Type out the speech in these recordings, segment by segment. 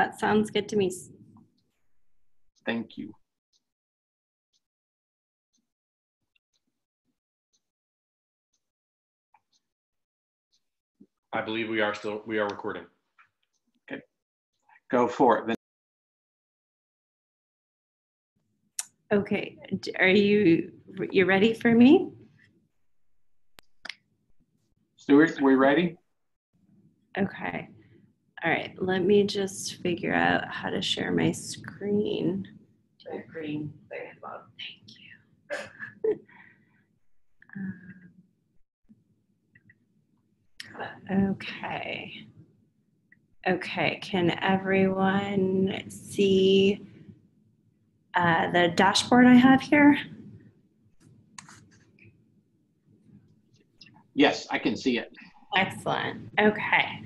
That sounds good to me. Thank you. I believe we are still, we are recording. Okay, Go for it. Okay, are you, you ready for me? Stuart, we ready? Okay. All right, let me just figure out how to share my screen. green thing above. Thank you. Um, Okay. Okay, can everyone see uh, the dashboard I have here? Yes, I can see it. Excellent. Okay.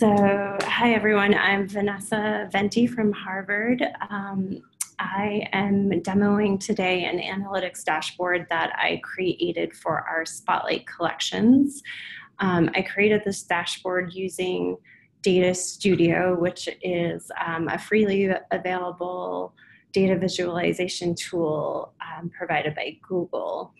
So, hi everyone. I'm Vanessa Venti from Harvard. Um, I am demoing today an analytics dashboard that I created for our Spotlight collections. Um, I created this dashboard using Data Studio, which is um, a freely available data visualization tool um, provided by Google.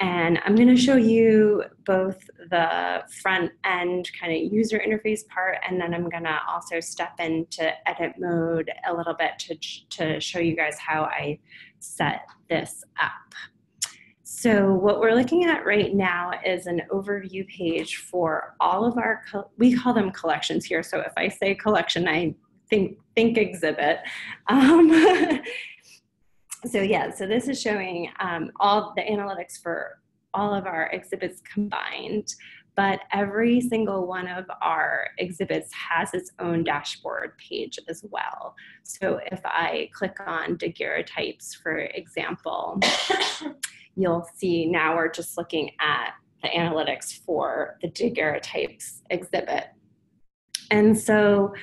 And I'm going to show you both the front end kind of user interface part, and then I'm going to also step into edit mode a little bit to, to show you guys how I set this up. So what we're looking at right now is an overview page for all of our, we call them collections here. So if I say collection, I think, think exhibit. Um, so yeah, so this is showing um, all the analytics for all of our exhibits combined, but every single one of our exhibits has its own dashboard page as well. So if I click on daguerreotypes, for example, you'll see now we're just looking at the analytics for the daguerreotypes exhibit. And so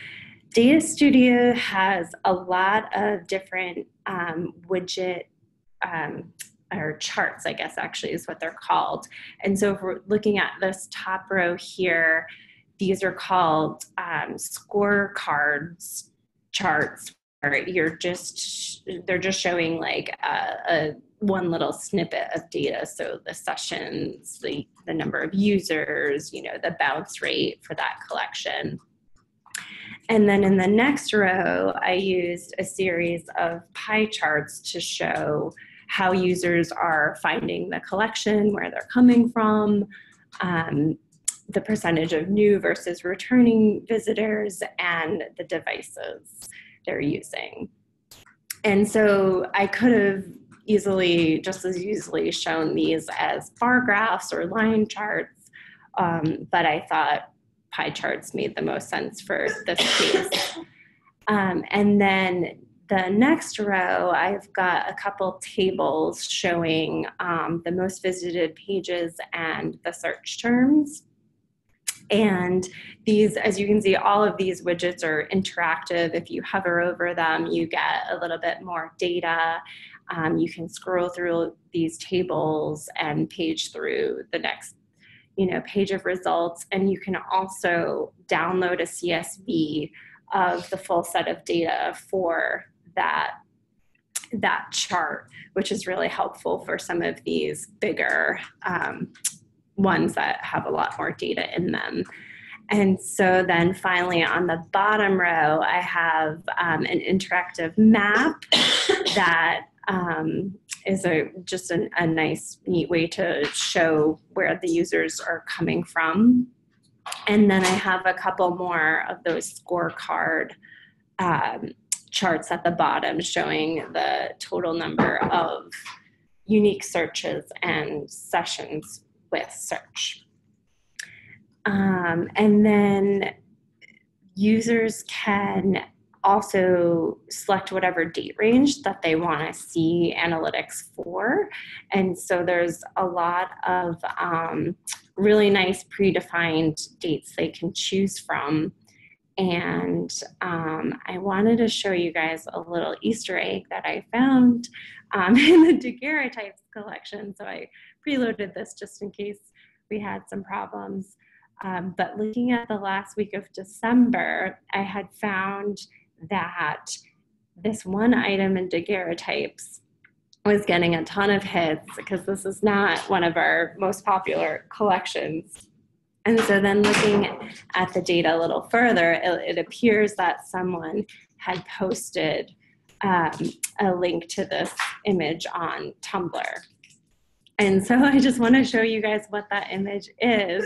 Data Studio has a lot of different um, widget um, or charts, I guess actually is what they're called. And so if we're looking at this top row here, these are called um, scorecards charts where you're just, they're just showing like a, a one little snippet of data. So the sessions, the, the number of users, you know, the bounce rate for that collection. And then in the next row, I used a series of pie charts to show how users are finding the collection, where they're coming from, um, the percentage of new versus returning visitors, and the devices they're using. And so I could have easily, just as easily, shown these as bar graphs or line charts, um, but I thought pie charts made the most sense for this case. Um, and then the next row, I've got a couple tables showing um, the most visited pages and the search terms. And these, as you can see, all of these widgets are interactive. If you hover over them, you get a little bit more data. Um, you can scroll through these tables and page through the next you know, page of results. And you can also download a CSV of the full set of data for that that chart, which is really helpful for some of these bigger um, ones that have a lot more data in them. And so then finally on the bottom row, I have um, an interactive map that um, is a just an, a nice, neat way to show where the users are coming from. And then I have a couple more of those scorecard um, charts at the bottom showing the total number of unique searches and sessions with search. Um, and then users can also select whatever date range that they want to see analytics for. And so there's a lot of um, really nice predefined dates they can choose from. And um, I wanted to show you guys a little Easter egg that I found um, in the daguerreotypes collection. So I preloaded this just in case we had some problems. Um, but looking at the last week of December, I had found that this one item in daguerreotypes was getting a ton of hits because this is not one of our most popular collections. And so then looking at the data a little further, it, it appears that someone had posted um, a link to this image on Tumblr. And so I just want to show you guys what that image is.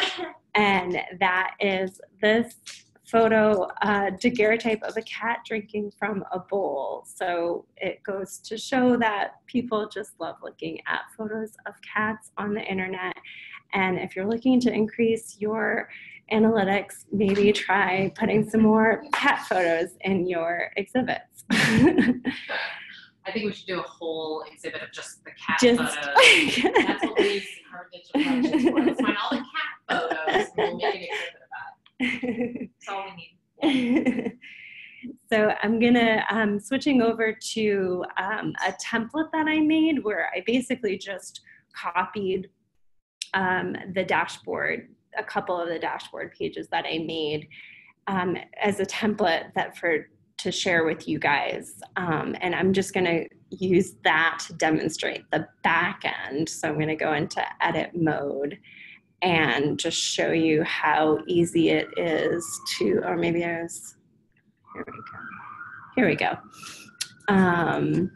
and that is this photo uh, daguerreotype of a cat drinking from a bowl. So it goes to show that people just love looking at photos of cats on the internet. And if you're looking to increase your analytics, maybe try putting some more cat photos in your exhibits. I think we should do a whole exhibit of just the cat Just- photos. That's what we use our digital collections for. Find all the cat photos and we'll make an exhibit. That's all we need. so I'm gonna um, switching over to um, a template that I made where I basically just copied um, the dashboard, a couple of the dashboard pages that I made um, as a template that for to share with you guys. Um, and I'm just gonna use that to demonstrate the back end. So I'm gonna go into edit mode and just show you how easy it is to, or maybe I was, here we go. Here we go. Um,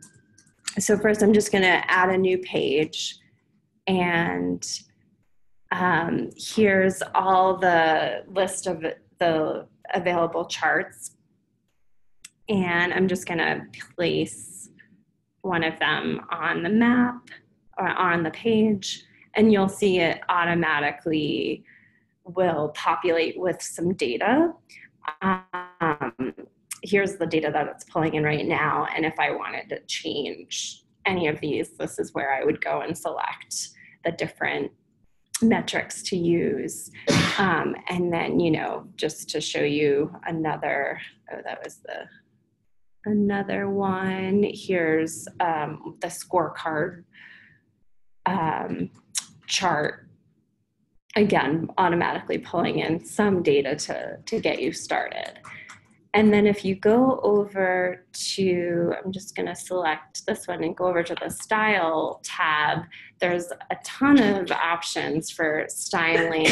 so first I'm just gonna add a new page and um, here's all the list of the available charts. And I'm just gonna place one of them on the map or on the page and you'll see it automatically will populate with some data. Um, here's the data that it's pulling in right now. And if I wanted to change any of these, this is where I would go and select the different metrics to use. Um, and then, you know, just to show you another, oh, that was the, another one. Here's um, the scorecard um, chart again automatically pulling in some data to to get you started. And then if you go over to i'm just going to select this one and go over to the style tab there's a ton of options for styling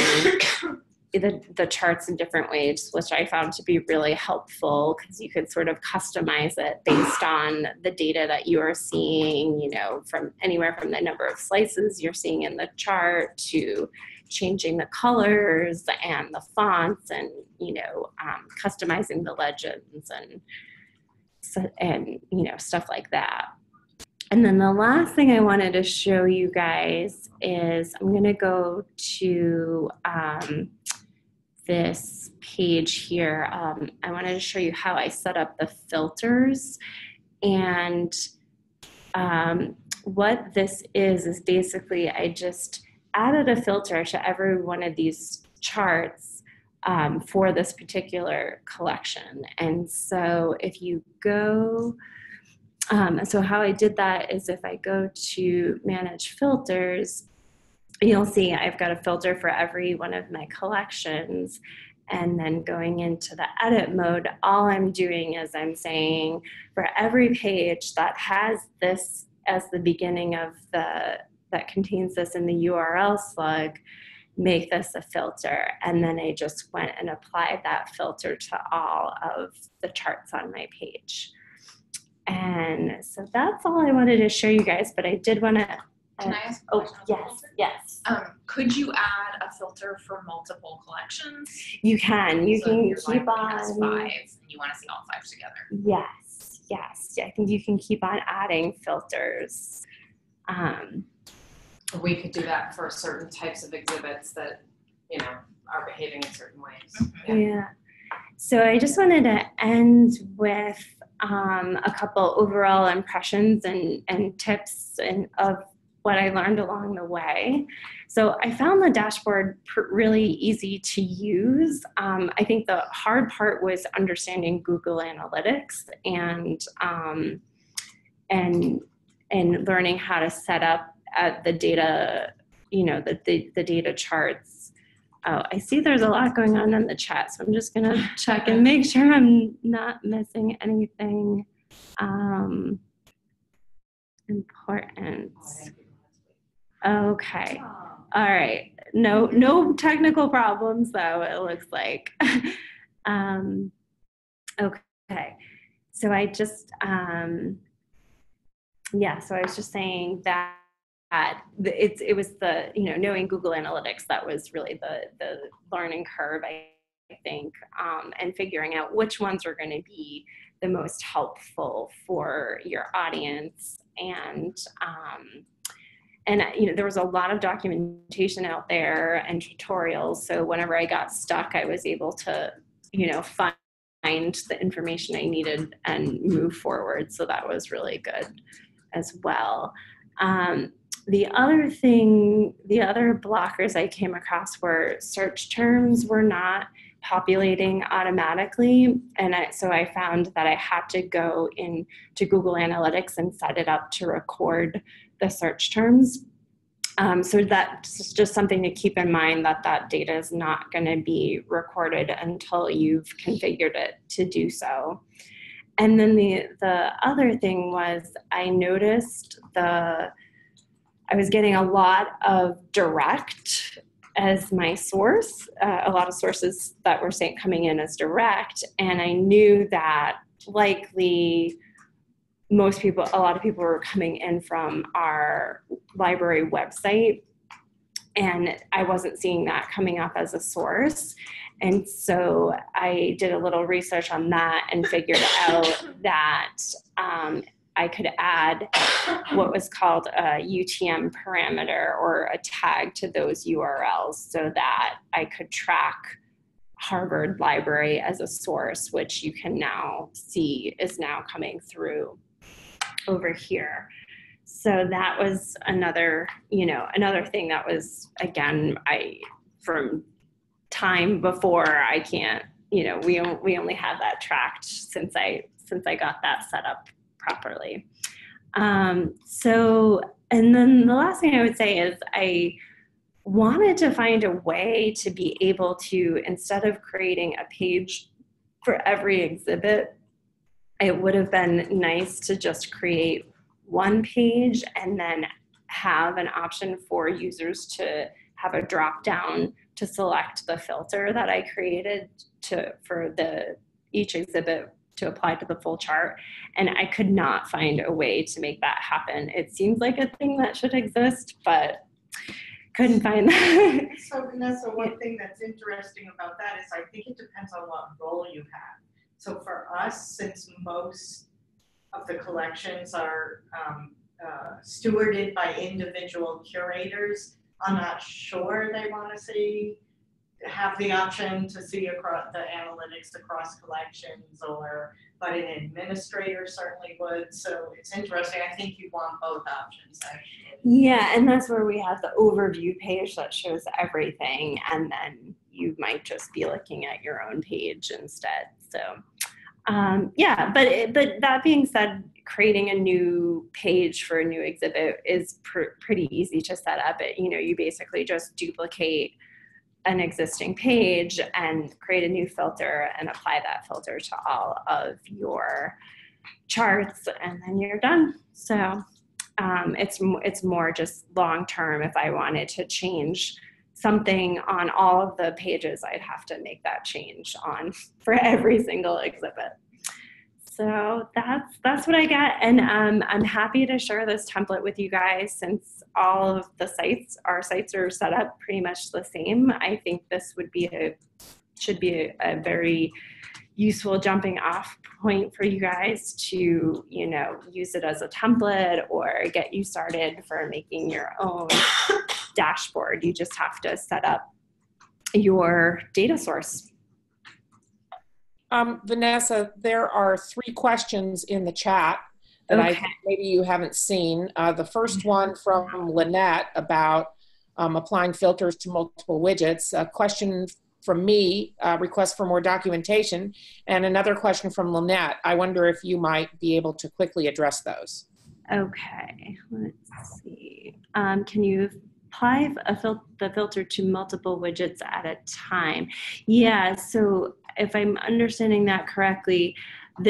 the, the charts in different ways which i found to be really helpful because you could sort of customize it based on the data that you are seeing you know from anywhere from the number of slices you're seeing in the chart to changing the colors and the fonts and you know um, customizing the legends and and you know stuff like that. And then the last thing i wanted to show you guys is i'm going to go to um, this page here um, i wanted to show you how i set up the filters and um, what this is is basically i just added a filter to every one of these charts um, for this particular collection. And so if you go, um, so how I did that is if I go to manage filters, you'll see I've got a filter for every one of my collections. And then going into the edit mode, all I'm doing is I'm saying for every page that has this as the beginning of the that contains this in the URL slug, make this a filter. And then I just went and applied that filter to all of the charts on my page. And so that's all I wanted to show you guys, but I did want to. Can I ask a Oh, question? on the yes, yes. Um, could you add a filter for multiple collections? You can. You So can your keep library has on. Five, and you wanna see all five together. Yes, yes. I think you can keep on adding filters. Um, We could do that for certain types of exhibits that, you know, are behaving in certain ways. Mm-hmm. Yeah. Yeah. So I just wanted to end with um, a couple overall impressions and, and tips and of what I learned along the way. So I found the dashboard pr- really easy to use. Um, I think the hard part was understanding Google Analytics and um, and and learning how to set up uh, the data, you know, the, the, the data charts Oh, I see there's a lot going on in the chat, so I'm just gonna check and make sure I'm not missing anything um, important. Okay. All right. No, no technical problems though, it looks like. um, okay. So I just, um, yeah, so I was just saying that it's, it was the, you know, knowing Google Analytics that was really the, the learning curve, I think, um, and figuring out which ones are going to be the most helpful for your audience and, um, and you know there was a lot of documentation out there and tutorials. So whenever i got stuck i was able to you know find the information i needed and move forward. So that was really good as well. Um, the other thing the other blockers i came across were search terms were not populating automatically. And I, so i found that i had to go into google analytics and set it up to record the search terms. Um, so that's just something to keep in mind that that data is not going to be recorded until you've configured it to do so. And then the the other thing was I noticed the I was getting a lot of direct as my source, uh, a lot of sources that were saying coming in as direct, and I knew that likely most people, a lot of people were coming in from our library website, and I wasn't seeing that coming up as a source. And so I did a little research on that and figured out that um, I could add what was called a UTM parameter or a tag to those URLs so that I could track Harvard Library as a source, which you can now see is now coming through over here. So that was another, you know, another thing that was again, I from time before I can't, you know, we we only have that tracked since I since I got that set up properly. Um, so, and then the last thing I would say is I wanted to find a way to be able to instead of creating a page for every exhibit it would have been nice to just create one page and then have an option for users to have a drop down to select the filter that I created to for the each exhibit to apply to the full chart and I could not find a way to make that happen. It seems like a thing that should exist but couldn't find that. So Vanessa, one thing that's interesting about that is I think it depends on what role you have. So for us, since most of the collections are um, uh, stewarded by individual curators, I'm not sure they want to see, have the option to see across the analytics across collections or, but an administrator certainly would. So it's interesting. I think you want both options actually. Yeah, and that's where we have the overview page that shows everything, and then you might just be looking at your own page instead. So, um, yeah, but but that being said, creating a new page for a new exhibit is pr- pretty easy to set up. It you know you basically just duplicate an existing page and create a new filter and apply that filter to all of your charts, and then you're done. So um, it's it's more just long term. If I wanted to change something on all of the pages, I'd have to make that change on for every single exhibit. So that's that's what I got, and um, I'm happy to share this template with you guys since all of the sites, our sites are set up pretty much the same. I think this would be a should be a, a very useful jumping off point for you guys to you know use it as a template or get you started for making your own dashboard you just have to set up your data source Um, Vanessa, there are three questions in the chat that I maybe you haven't seen. Uh, the first one from Lynette about um, applying filters to multiple widgets. A question from me, uh, request for more documentation, and another question from Lynette. I wonder if you might be able to quickly address those. okay let's see um, can you apply fil- the filter to multiple widgets at a time. Yeah, so if I'm understanding that correctly,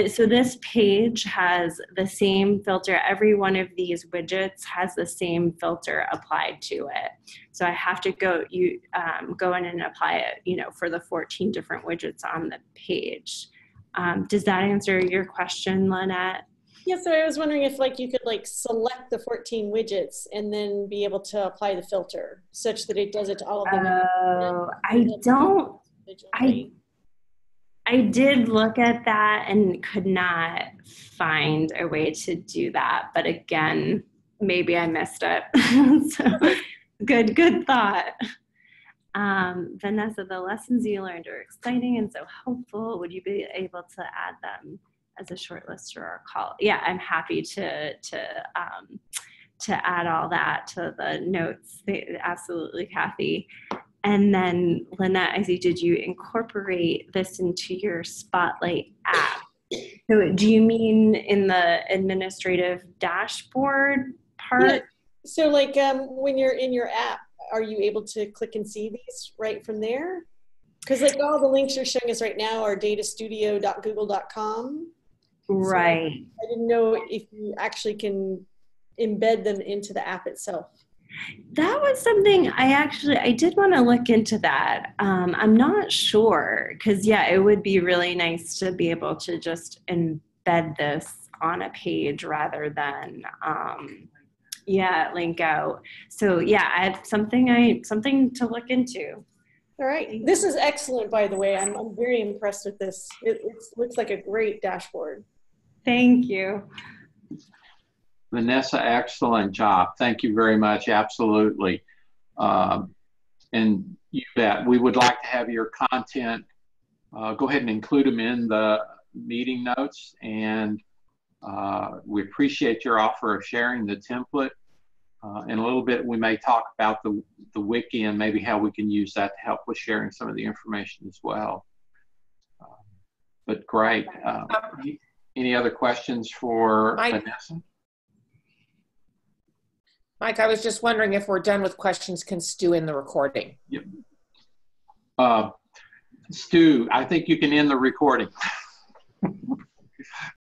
so this page has the same filter. Every one of these widgets has the same filter applied to it. So I have to go you um, go in and apply it, you know, for the 14 different widgets on the page. Um, does that answer your question, Lynette? Yeah, so I was wondering if like you could like select the 14 widgets and then be able to apply the filter such that it does it to all of them Oh, I don't. I, I did look at that and could not find a way to do that. But again, maybe I missed it. so good, good thought. Um, Vanessa, the lessons you learned are exciting and so helpful. Would you be able to add them as a short list or a call? Yeah, I'm happy to to um, to add all that to the notes. Absolutely, Kathy. And then, Lynette, I see, did you incorporate this into your Spotlight app? So, do you mean in the administrative dashboard part? Yeah. So like um, when you're in your app, are you able to click and see these right from there? Because like all the links you're showing us right now are datastudio.google.com. Right. I didn't know if you actually can embed them into the app itself. That was something I actually I did want to look into that. Um, I'm not sure because yeah, it would be really nice to be able to just embed this on a page rather than um, yeah link out. So yeah, I have something I something to look into. All right. This is excellent, by the way. I'm, I'm very impressed with this. It, it looks like a great dashboard. Thank you. Vanessa, excellent job. Thank you very much. Absolutely. Um, and you bet. We would like to have your content. Uh, go ahead and include them in the meeting notes. And uh, we appreciate your offer of sharing the template. Uh, in a little bit, we may talk about the, the wiki and maybe how we can use that to help with sharing some of the information as well. Uh, but great. Uh, any other questions for Mike? Vanessa? Mike, I was just wondering if we're done with questions, can Stu in the recording? Uh, Stu, I think you can end the recording.